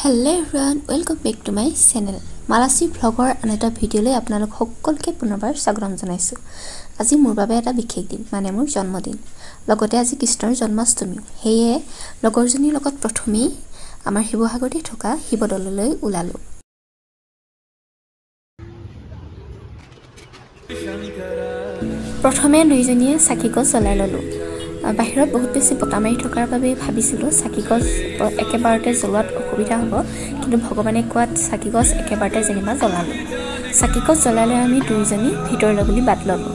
Hello' everyone welcome back to my channel Malachi ভ্লগৰ আন এটা ভিডিঅ'লৈ আপোনালোক সকলোকে পুনৰবাৰ স্বাগতম জনাইছোঁ আজি মোৰ বাবে এটা বিশেষ দিন মানে মোৰ জন্মদিন লগতে আজি কৃষ্ণৰ জন্মাষ্টমীও সেয়ে লগৰজনীৰ লগত প্ৰথমেই আমাৰ শিৱসাগৰতে থকা শিৱদৌললৈ ওলালোঁ প্ৰথমে দুইজনীয়ে চাকি গছ জ্বলাই ল'লোঁ। বাহিৰত বহুত বেছি বতাহ মাৰি থকাৰ বাবে ভাবিছিলোঁ চাকি গছ একেবাৰতে জ্বলোৱাত অসুবিধা হ'ব কিন্তু ভগৱানে কোৱাত চাকি গছ একেবাৰতে যেনিবা জ্বলালোঁ। চাকি গছ জ্বলালে আমি দুয়োজনী ভিতৰলৈ বুলি বাট ল'লোঁ।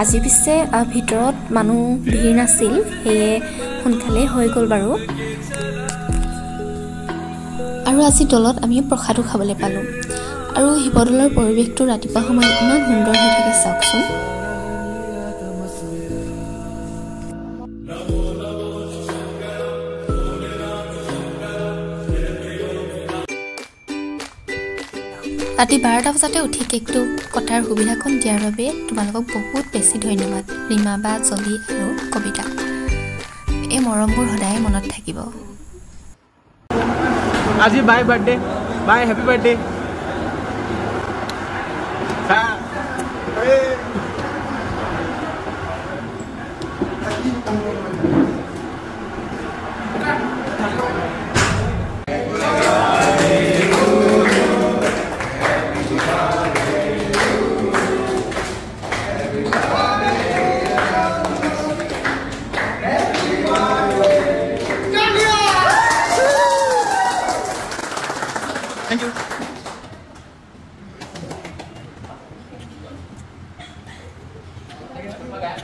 আজি পিছে ভিতৰত মানুহ ভিৰ নাছিল সেয়ে সোনকালেই হৈ গ'ল বাৰু। আৰু আজি দলত আমি প্ৰসাদো খাবলৈ পালোঁ। আৰু শিৱদৌলৰ পৰিৱেশটো ৰাতিপুৱা সময়ত ইমান সুন্দৰ হৈ থাকে চাওকচোন। ৰাতি বাৰটা বজাতে উঠি কেকটো কটাৰ সুবিধাকণ দিয়াৰ বাবে তোমালোকক বহুত বেছি ধন্যবাদ ৰীমা বা জলি আৰু কবিতা। এই মৰমবোৰ সদায় মনত থাকিব। আজি bye birthday bye happy birthday. Thank you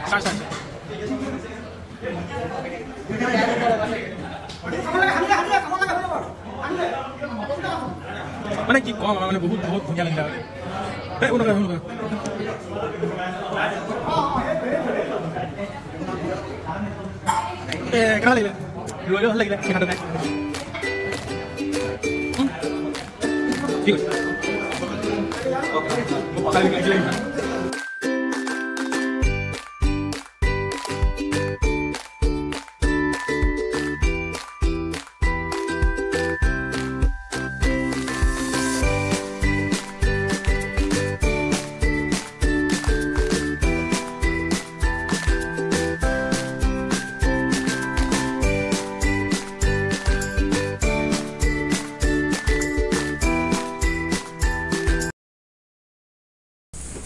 sir sir মানে কি কম আমাৰ মানে বহুত বহুত ধুনীয়া লাগিলে আৰু এই শুনক শুনক Eh, kenal lagi. Dua dua lagi lagi. Kenal lagi. Tiga. Kali lagi lagi.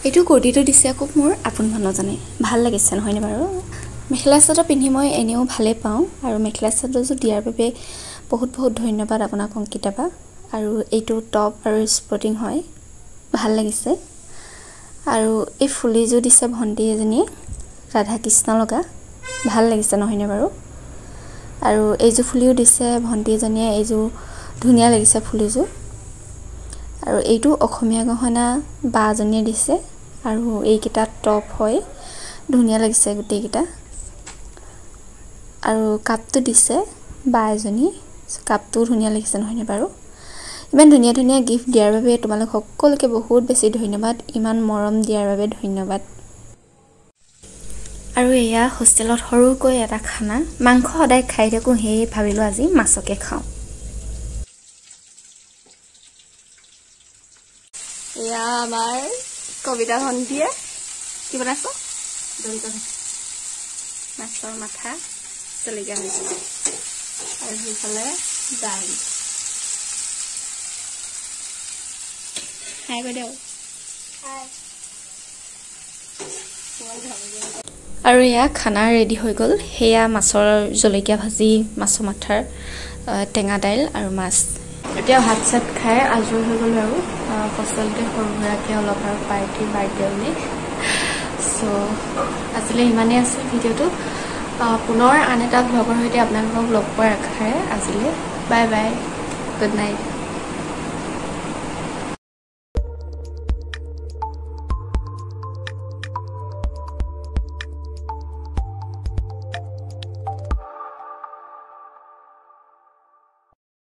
এইটো কুৰ্তিটো দিছে আকৌ মোৰ আপোন মানুহজনে ভাল লাগিছে নহয়নে বাৰু? মেখেলা চাদৰ পিন্ধি মই এনেও ভালেই পাওঁ আৰু মেখেলা চাদৰযোৰ দিয়াৰ বাবে বহুত বহুত ধন্যবাদ আপোনাক অংকিতা বা। আৰু এইটো টপ আৰু স্পৰ্টিং হয় ভাল লাগিছে। আৰু এই ফুলিযোৰ দিছে ভণ্টি এজনীয়ে ৰাধা কৃষ্ণ লগা। ভাল লাগিছে নহয়নে বাৰু? আৰু এইযোৰ ফুলিও দিছে ভণ্টি এজনীয়ে এইযোৰ ধুনীয়া লাগিছে ফুলিযোৰ। আৰু এইটো অসমীয়া গহনা বা এজনীয়ে দিছে আৰু এইকেইটা টপ হয়। ধুনীয়া লাগিছে গোটেইকেইটা। আৰু কাপটো দিছে বা এজনী। কাপটোও ধুনীয়া লাগিছে নহয়নে বাৰু? ইমান ধুনীয়া ধুনীয়া গিফ্ট দিয়াৰ বাবে তোমালোক সকলোকে বহুত বেছি ধন্যবাদ। ইমান মৰম দিয়াৰ বাবে ধন্যবাদ। আৰু এয়া হোষ্টেলত সৰুকৈ এটা খানা। মাংস সদায় খাই থাকোঁ সেয়ে ভাবিলোঁ আজি মাছকে খাওঁ। এয়া আমাৰ কবিতা ভণ্টিয়ে কি বনাইছ মাছৰ মাথা জলকীয়া হৈছে আৰু সেইফালে দাইল খাই গৈ দিয়ক আৰু এয়া খানা ৰেডি হৈ গ'ল। সেয়া মাছৰ জলকীয়া ভাজি মাছৰ মাথাৰ টেঙা দাইল আৰু মাছ। এতিয়া ভাত চাত খাই আজৰি হৈ গ'লো আৰু হোষ্টেলতে সৰু সুৰাকৈ অলপ আৰু পাৰ্টি বাৰ্থডে বুলি। চ' আজিলৈ ইমানেই আছিল ভিডিঅ'টো। পুনৰ আন এটা ভ্লগৰ সৈতে আপোনালোকক লগ পোৱাৰ আশাৰে আজিলৈ। Bye bye good night